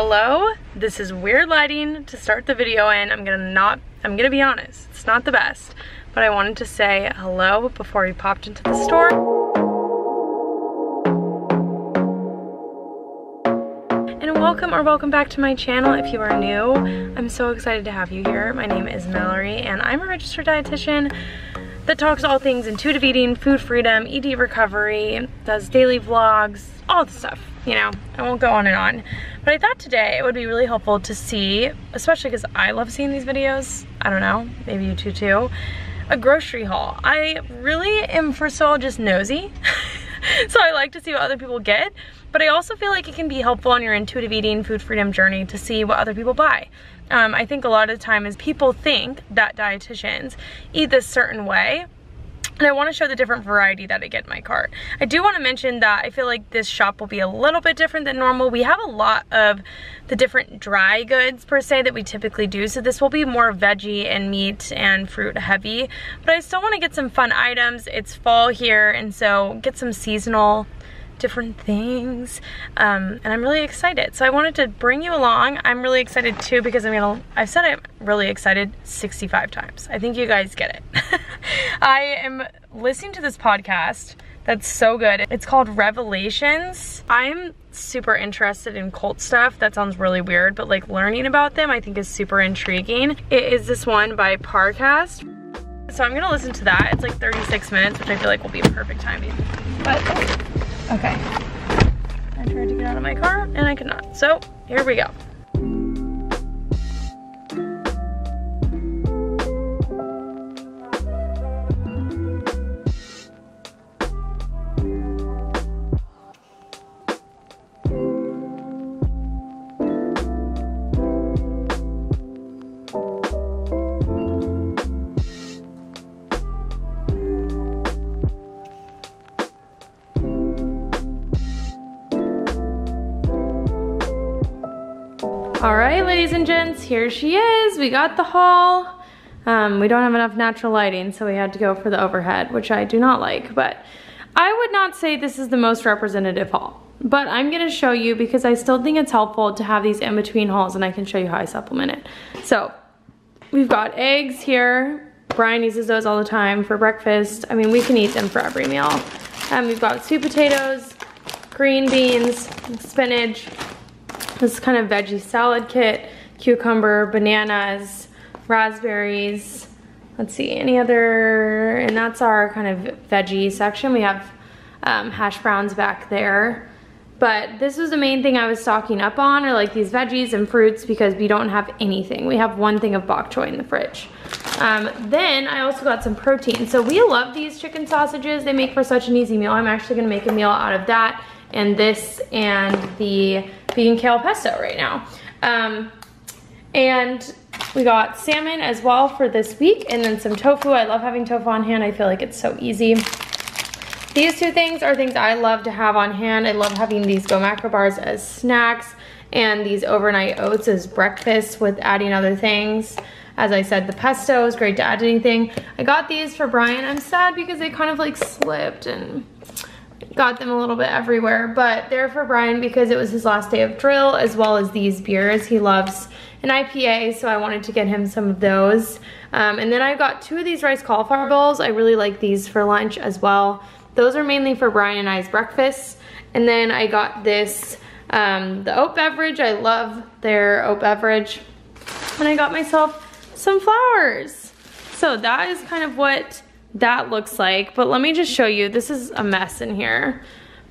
Hello, this is weird lighting to start the video and I'm gonna not, I'm gonna be honest, it's not the best, but I wanted to say hello before we popped into the store. And welcome or welcome back to my channel if you are new. I'm so excited to have you here. My name is Mallory and I'm a registered dietitian that talks all things intuitive eating, food freedom, ED recovery, does daily vlogs, all the stuff, you know, I won't go on and on. But I thought today it would be really helpful to see, especially because I love seeing these videos, I don't know, maybe you too too, a grocery haul. I really am, first of all, just nosy. so I like to see what other people get, but I also feel like it can be helpful on your intuitive eating, food freedom journey to see what other people buy. Um, I think a lot of the time is people think that dietitians eat this certain way and I want to show the different variety that I get in my cart. I do want to mention that I feel like this shop will be a little bit different than normal. We have a lot of the different dry goods per se that we typically do. So this will be more veggie and meat and fruit heavy. But I still want to get some fun items. It's fall here and so get some seasonal different things um, and I'm really excited. So I wanted to bring you along. I'm really excited too because I'm gonna I've said I'm really excited 65 times. I think you guys get it. I am listening to this podcast that's so good. It's called Revelations. I'm super interested in cult stuff. That sounds really weird but like learning about them I think is super intriguing. It is this one by Parcast. So I'm gonna listen to that. It's like 36 minutes which I feel like will be a perfect timing. But Okay. I tried to get out of my car and I could not. So here we go. All right, ladies and gents, here she is. We got the haul. Um, we don't have enough natural lighting, so we had to go for the overhead, which I do not like, but I would not say this is the most representative haul. But I'm gonna show you because I still think it's helpful to have these in-between hauls and I can show you how I supplement it. So, we've got eggs here. Brian uses those all the time for breakfast. I mean, we can eat them for every meal. And um, we've got sweet potatoes, green beans, spinach, this kind of veggie salad kit, cucumber, bananas, raspberries. Let's see, any other, and that's our kind of veggie section. We have um, hash browns back there. But this was the main thing I was stocking up on are like these veggies and fruits because we don't have anything. We have one thing of bok choy in the fridge. Um, then I also got some protein. So we love these chicken sausages. They make for such an easy meal. I'm actually gonna make a meal out of that and this and the vegan kale pesto right now. Um, and we got salmon as well for this week and then some tofu. I love having tofu on hand. I feel like it's so easy. These two things are things I love to have on hand. I love having these Go Macro bars as snacks and these overnight oats as breakfast with adding other things. As I said, the pesto is great to add anything. I got these for Brian. I'm sad because they kind of like slipped and got them a little bit everywhere, but they're for Brian because it was his last day of drill as well as these beers. He loves an IPA, so I wanted to get him some of those. Um, and then I got two of these rice cauliflower bowls. I really like these for lunch as well. Those are mainly for Brian and I's breakfast. And then I got this, um, the oat beverage. I love their oat beverage. And I got myself some flowers. So that is kind of what that looks like. But let me just show you, this is a mess in here.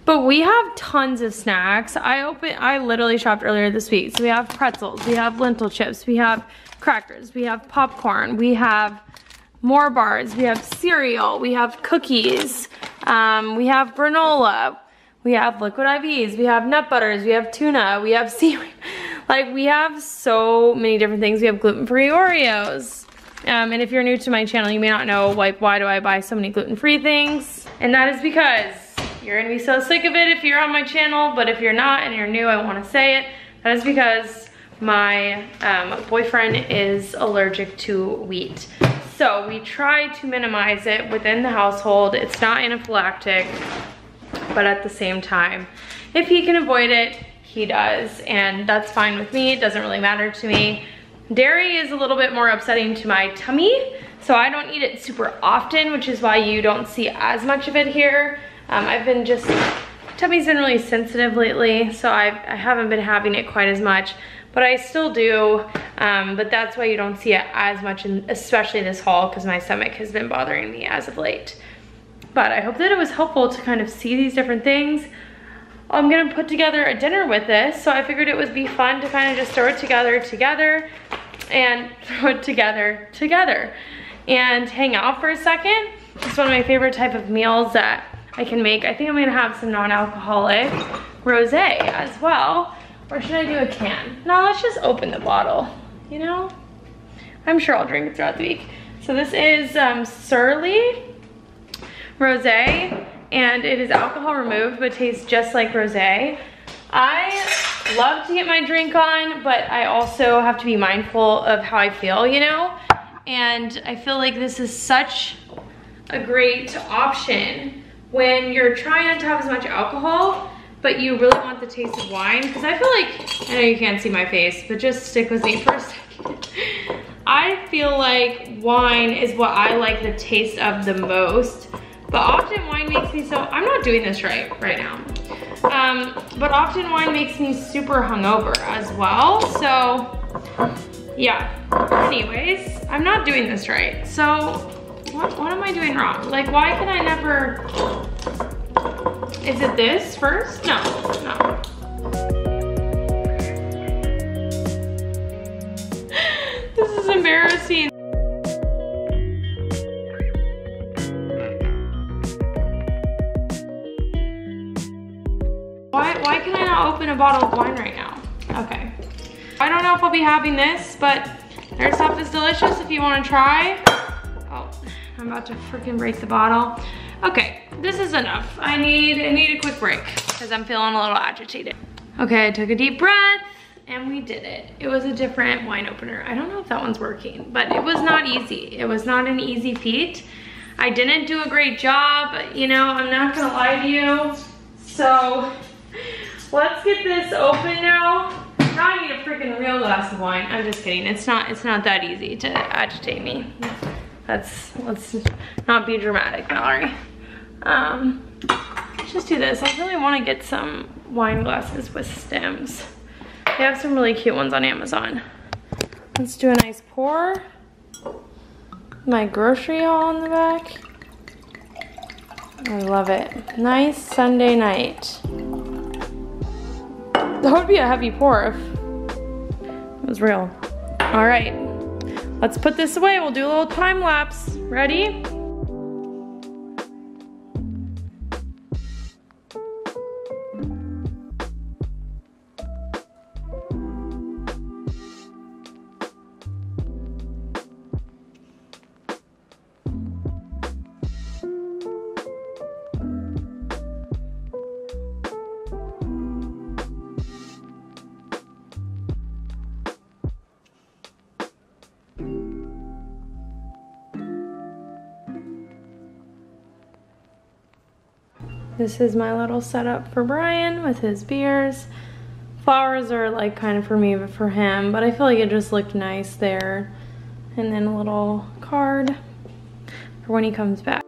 But we have tons of snacks. I open, I literally shopped earlier this week. So we have pretzels, we have lentil chips, we have crackers, we have popcorn, we have more bars, we have cereal, we have cookies, um, we have granola, we have liquid IVs, we have nut butters, we have tuna, we have seaweed. Like we have so many different things. We have gluten-free Oreos. Um, and if you're new to my channel, you may not know like why do I buy so many gluten-free things. And that is because you're gonna be so sick of it if you're on my channel, but if you're not and you're new, I wanna say it. That is because my um, boyfriend is allergic to wheat. So we try to minimize it within the household. It's not anaphylactic, but at the same time, if he can avoid it, he does. And that's fine with me, it doesn't really matter to me. Dairy is a little bit more upsetting to my tummy, so I don't eat it super often, which is why you don't see as much of it here. Um, I've been just, tummy's been really sensitive lately, so I've, I haven't been having it quite as much, but I still do, um, but that's why you don't see it as much, in, especially this haul, because my stomach has been bothering me as of late. But I hope that it was helpful to kind of see these different things. I'm gonna put together a dinner with this, so I figured it would be fun to kind of just throw it together together and throw it together together and hang out for a second. It's one of my favorite type of meals that I can make. I think I'm gonna have some non-alcoholic rosé as well. Or should I do a can? No, let's just open the bottle, you know? I'm sure I'll drink it throughout the week. So this is um, Surely Rosé and it is alcohol removed but tastes just like rosé. I love to get my drink on, but I also have to be mindful of how I feel, you know? And I feel like this is such a great option when you're trying not to have as much alcohol, but you really want the taste of wine. Because I feel like, I know you can't see my face, but just stick with me for a second. I feel like wine is what I like the taste of the most but often wine makes me so, I'm not doing this right right now. Um, but often wine makes me super hungover as well. So yeah, anyways, I'm not doing this right. So what, what am I doing wrong? Like why can I never, is it this first? No, no. this is embarrassing. Open a bottle of wine right now. Okay. I don't know if I'll be having this, but their stuff is delicious if you wanna try. Oh, I'm about to freaking break the bottle. Okay, this is enough. I need, I need a quick break because I'm feeling a little agitated. Okay, I took a deep breath and we did it. It was a different wine opener. I don't know if that one's working, but it was not easy. It was not an easy feat. I didn't do a great job, you know, I'm not gonna lie to you. So let's get this open now. Now I need a freaking real glass of wine. I'm just kidding. It's not, it's not that easy to agitate me. That's, let's not be dramatic, Mallory. Um, let's just do this. I really want to get some wine glasses with stems. They have some really cute ones on Amazon. Let's do a nice pour. My grocery haul on the back. I love it. Nice Sunday night. That would be a heavy pour if it was real. All right, let's put this away. We'll do a little time lapse. Ready? This is my little setup for Brian with his beers. Flowers are like kind of for me, but for him, but I feel like it just looked nice there. And then a little card for when he comes back.